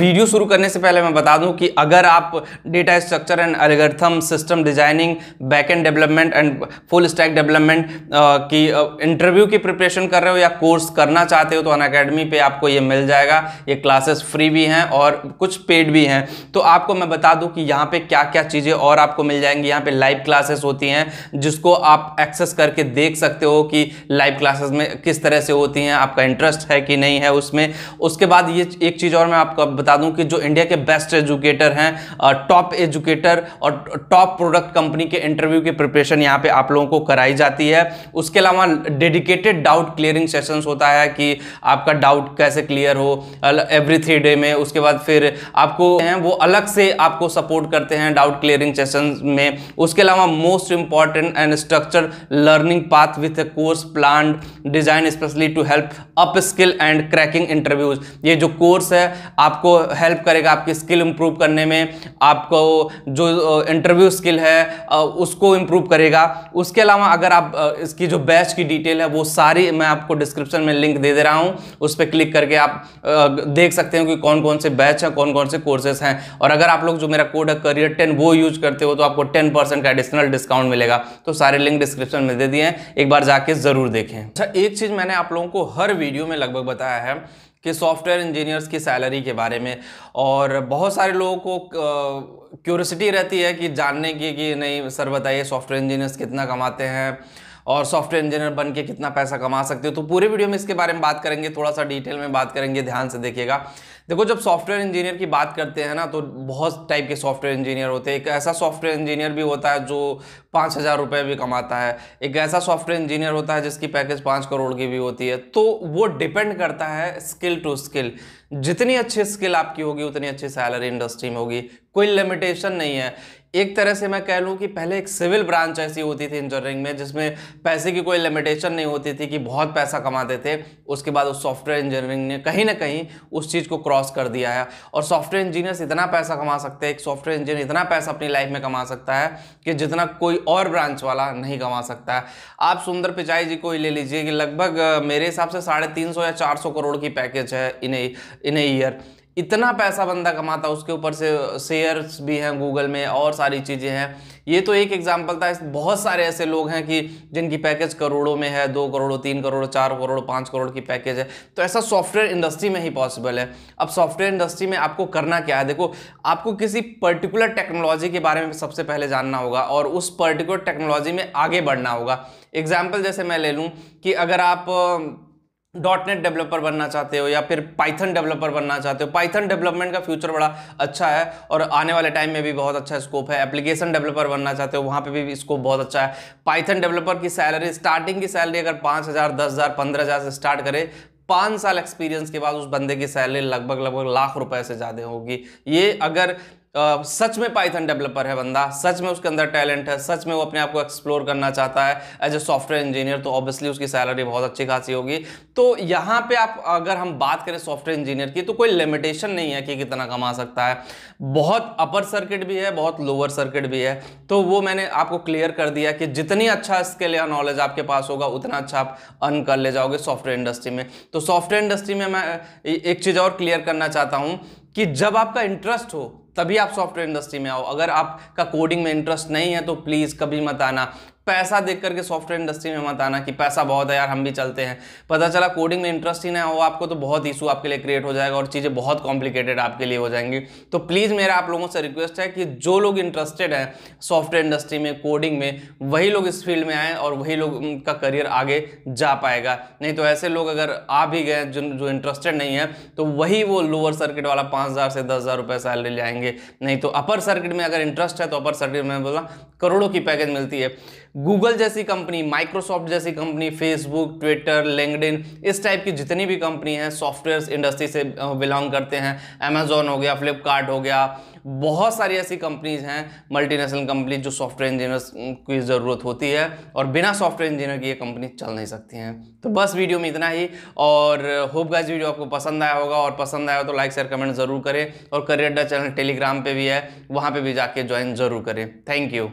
Video शुरू करने से पहले मैं बता दूँ कि अगर आप data structure and algorithm system designing backend development and full stack development की इंटरव्यू की प्रिपरेशन कर रहे हो या कोर्स करना चाहते हो तो अन अकेडमी पे आपको ये मिल जाएगा। ये क्लासेस फ्री भी हैं और कुछ पेड भी हैं। तो आपको मैं बता दूँ कि यहाँ पर क्या क्या चीज़ें और आपको मिल जाएँगी। यहाँ पर लाइव क्लासेस होती हैं, जिसको आप एक्सेस करके देख सकते हो कि लाइव क्लासेस में किस तरह से होती हैं, आपका इंटरेस्ट है कि नहीं है उसमें। उसके बाद ये एक चीज़ और मैं आपको बता दूँ कि जो इंडिया के बेस्ट एजुकेटर हैं टॉप एजुकेटर और टॉप प्रोडक्ट कंपनी के इंटरव्यू की प्रिपरेशन यहाँ पे आप लोगों को कराई जाती है। उसके अलावा डेडिकेटेड डाउट क्लियरिंग सेशंस होता है कि आपका डाउट कैसे क्लियर हो एवरी थ्री डे में। उसके बाद फिर आपको हैं, वो अलग से आपको सपोर्ट करते हैं डाउट क्लियरिंग सेशन में। उसके अलावा most important and structure learning path with course plan design specially to help up skill and cracking interviews ये जो कोर्स है, आपको हेल्प करेगा आपकी स्किल इंप्रूव करने में, आपको जो इंटरव्यू स्किल है उसको इंप्रूव करेगा। उसके अलावा अगर आप इसकी जो बैच की डिटेल है, वो सारी मैं आपको डिस्क्रिप्शन में लिंक दे दे रहा हूँ। उस पर क्लिक करके आप देख सकते हो कि कौन कौन से बैच हैं कौन कौन से कोर्सेज हैं। और अगर आप लोग जो मेरा कोड है करियर टेन वो यूज़ करते हो तो आपको टेन परसेंट का एडिशनल डिस्काउंट मिलेगा। तो सारे लिंक डिस्क्रिप्शन में दे दिए हैं, एक बार जाके ज़रूर देखें। अच्छा एक चीज़ मैंने आप लोगों को हर वीडियो में लगभग बताया है कि सॉफ्टवेयर इंजीनियर्स की सैलरी के बारे में। और बहुत सारे लोगों को क्यूरसिटी रहती है कि जानने की कि नहीं, सर बताइए सॉफ्टवेयर इंजीनियर्स कितना कमाते हैं और सॉफ्टवेयर इंजीनियर बन के कितना पैसा कमा सकते हो। तो पूरे वीडियो में इसके बारे में बात करेंगे, थोड़ा सा डिटेल में बात करेंगे, ध्यान से देखिएगा। देखो, जब सॉफ्टवेयर इंजीनियर की बात करते हैं ना तो बहुत टाइप के सॉफ्टवेयर इंजीनियर होते हैं। एक ऐसा सॉफ्टवेयर इंजीनियर भी होता है जो पाँच हज़ार रुपये भी कमाता है। एक ऐसा सॉफ्टवेयर इंजीनियर होता है जिसकी पैकेज पाँच करोड़ की भी होती है। तो वो डिपेंड करता है स्किल टू स्किल जितनी अच्छी स्किल आपकी होगी, उतनी अच्छी सैलरी इंडस्ट्री में होगी। कोई लिमिटेशन नहीं है। एक तरह से मैं कह लूँ कि पहले एक सिविल ब्रांच ऐसी होती थी इंजीनियरिंग में, जिसमें पैसे की कोई लिमिटेशन नहीं होती थी कि बहुत पैसा कमाते थे। उसके बाद उस सॉफ्टवेयर इंजीनियरिंग ने कहीं ना कहीं उस चीज़ को क्रॉस कर दिया है। और सॉफ्टवेयर इंजीनियर्स इतना पैसा कमा सकते हैं, एक सॉफ्टवेयर इंजीनियर इतना पैसा अपनी लाइफ में कमा सकता है कि जितना कोई और ब्रांच वाला नहीं कमा सकता है। आप सुंदर पिचाई जी को ही ले लीजिए कि लगभग मेरे हिसाब से साढ़े तीन सौ या चार सौ करोड़ की पैकेज है इन इन ईयर इतना पैसा बंदा कमाता उसके ऊपर से शेयर्स भी हैं गूगल में, और सारी चीज़ें हैं। ये तो एक एग्ज़ाम्पल था बहुत सारे ऐसे लोग हैं कि जिनकी पैकेज करोड़ों में है, दो करोड़, तीन करोड़, चार करोड़, पाँच करोड़ की पैकेज है। तो ऐसा सॉफ्टवेयर इंडस्ट्री में ही पॉसिबल है। अब सॉफ्टवेयर इंडस्ट्री में आपको करना क्या है? देखो, आपको किसी पर्टिकुलर टेक्नोलॉजी के बारे में सबसे पहले जानना होगा, और उस पर्टिकुलर टेक्नोलॉजी में आगे बढ़ना होगा। एग्ज़ाम्पल जैसे मैं ले लूँ कि अगर आप डॉट नेट डेवलपर बनना चाहते हो या फिर पाइथन डेवलपर बनना चाहते हो। पाइथन डेवलपमेंट का फ्यूचर बड़ा अच्छा है और आने वाले टाइम में भी बहुत अच्छा स्कोप है। एप्लीकेशन डेवलपर बनना चाहते हो, वहाँ पे भी स्कोप बहुत अच्छा है। पाइथन डेवलपर की सैलरी स्टार्टिंग की सैलरी अगर पाँच हज़ार, दस हज़ार, पंद्रह हज़ार से स्टार्ट करे, पाँच साल एक्सपीरियंस के बाद उस बंदे की सैलरी लगभग लगभग लाख रुपए से ज़्यादा होगी। ये अगर Uh, सच में पाइथन डेवलपर है बंदा। सच में उसके अंदर टैलेंट है। सच में वो अपने आप को एक्सप्लोर करना चाहता है। एज ए सॉफ्टवेयर इंजीनियर तो ऑब्वियसली उसकी सैलरी बहुत अच्छी खासी होगी। तो यहाँ पे आप अगर हम बात करें सॉफ्टवेयर इंजीनियर की तो कोई लिमिटेशन नहीं है कि कितना कमा सकता है। बहुत अपर सर्किट भी है बहुत लोअर सर्किट भी है। तो वो मैंने आपको क्लियर कर दिया कि जितनी अच्छा स्किल या नॉलेज आपके पास होगा उतना अच्छा आप अर्न कर ले जाओगे सॉफ्टवेयर इंडस्ट्री में। तो सॉफ्टवेयर इंडस्ट्री में मैं एक चीज़ और क्लियर करना चाहता हूँ कि जब आपका इंटरेस्ट हो तभी आप सॉफ्टवेयर इंडस्ट्री में आओ। अगर आपका कोडिंग में इंटरेस्ट नहीं है तो प्लीज़ कभी मत आना। पैसा देख करके सॉफ्टवेयर इंडस्ट्री में मत आना कि पैसा बहुत है यार, हम भी चलते हैं। पता चला कोडिंग में इंटरेस्ट ही ना हो, आपको तो बहुत इशू आपके लिए क्रिएट हो जाएगा और चीज़ें बहुत कॉम्प्लिकेटेड आपके लिए हो जाएँगी। तो प्लीज़ मेरा आप लोगों से रिक्वेस्ट है कि जो लोग इंटरेस्टेड हैं सॉफ्टवेयर इंडस्ट्री में कोडिंग में, वही लोग इस फ़ील्ड में आएँ और वही लोग उनका करियर आगे जा पाएगा। नहीं तो ऐसे लोग अगर आ भी गए जो जो इंटरेस्टेड नहीं है तो वही वो लोअर सर्किट वाला पाँच हज़ार से दस हज़ार रुपये सैलरी ले आएँगे। नहीं तो अपर सर्किट में अगर इंटरेस्ट है तो अपर सर्किट में बोला करोड़ों की पैकेज मिलती है। गूगल जैसी कंपनी, माइक्रोसॉफ्ट जैसी कंपनी, फेसबुक, ट्विटर लिंकडिन इस टाइप की जितनी भी कंपनी हैं सॉफ्टवेयर इंडस्ट्री से बिलोंग करते हैं। अमेजोन हो गया फ्लिपकार्ट हो गया, बहुत सारी ऐसी कंपनीज़ हैं मल्टीनेशनल कंपनी जो सॉफ्टवेयर इंजीनियर्स की ज़रूरत होती है और बिना सॉफ्टवेयर इंजीनियर की ये कंपनी चल नहीं सकती हैं। तो बस वीडियो में इतना ही और होप गाइस वीडियो आपको पसंद आया होगा और पसंद आया हो तो लाइक शेयर कमेंट ज़रूर करें और करियर चैनल टेलीग्राम पे भी है, वहाँ पे भी जाके ज्वाइन ज़रूर करें। Thank you